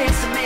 chance to make